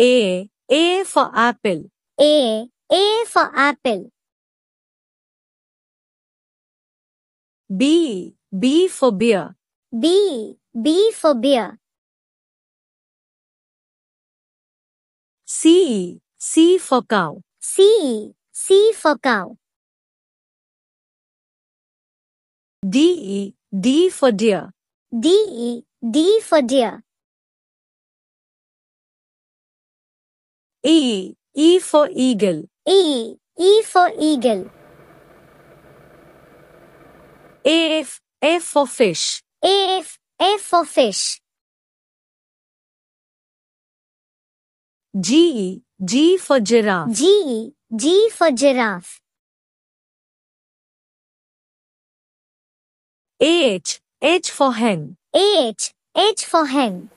A. A for apple. A. A for apple. B. B for beer. B. B for beer. C. C for cow. C. C for cow. D. D for deer. D. D for deer. E. E for eagle. E. E for eagle. F. F for fish. F. F for fish. G. G for giraffe. G. G for giraffe. H. H for hen. H. H for hen.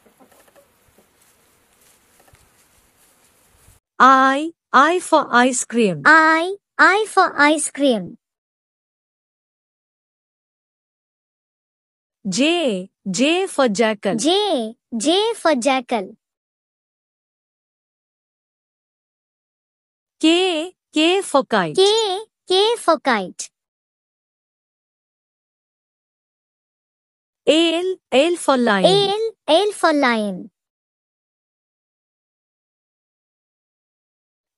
I. I for ice cream. I. I for ice cream. J. J for jackal. J. J for jackal. K. K for kite. K. K for kite. L. L for lion. L. L for lion.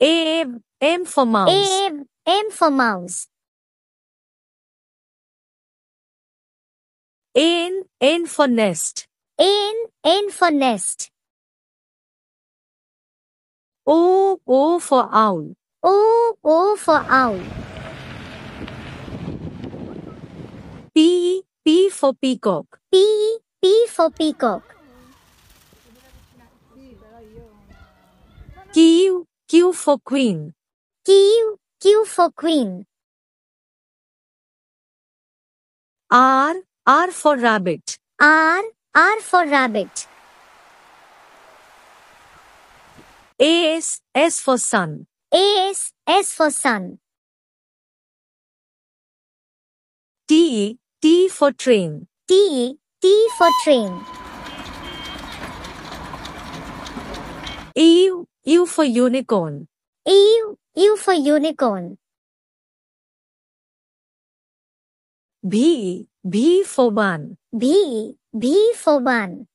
M. M for mouse. M. M for mouse. N. N for nest. N. N for nest. O. O for owl. O. O for owl. P. P for peacock. P. P for peacock. Q. Q for queen. Q. Q for queen. R. R for rabbit. R. R for rabbit. S. S for sun. S. S for sun. T. T for train. T. T for train. For unicorn. U. U for unicorn. B. B for one. B. B for one.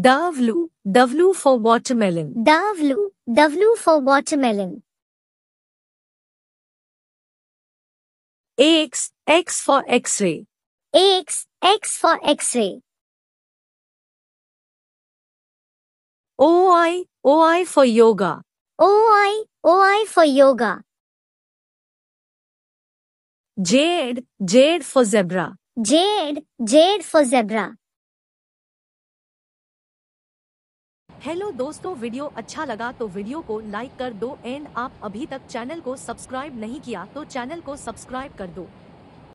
W. W for watermelon. W. W for watermelon. X. X for X-ray. X. X for X-ray. OI. OI for yoga. OI. OI for yoga. Jade. Jade for zebra. Jade. Jade for zebra. Hello दोस्तों video अच्छा लगा तो video को like कर दो and आप अभी तक चैनल को सब्सक्राइब नहीं किया तो चैनल को सब्सक्राइब कर दो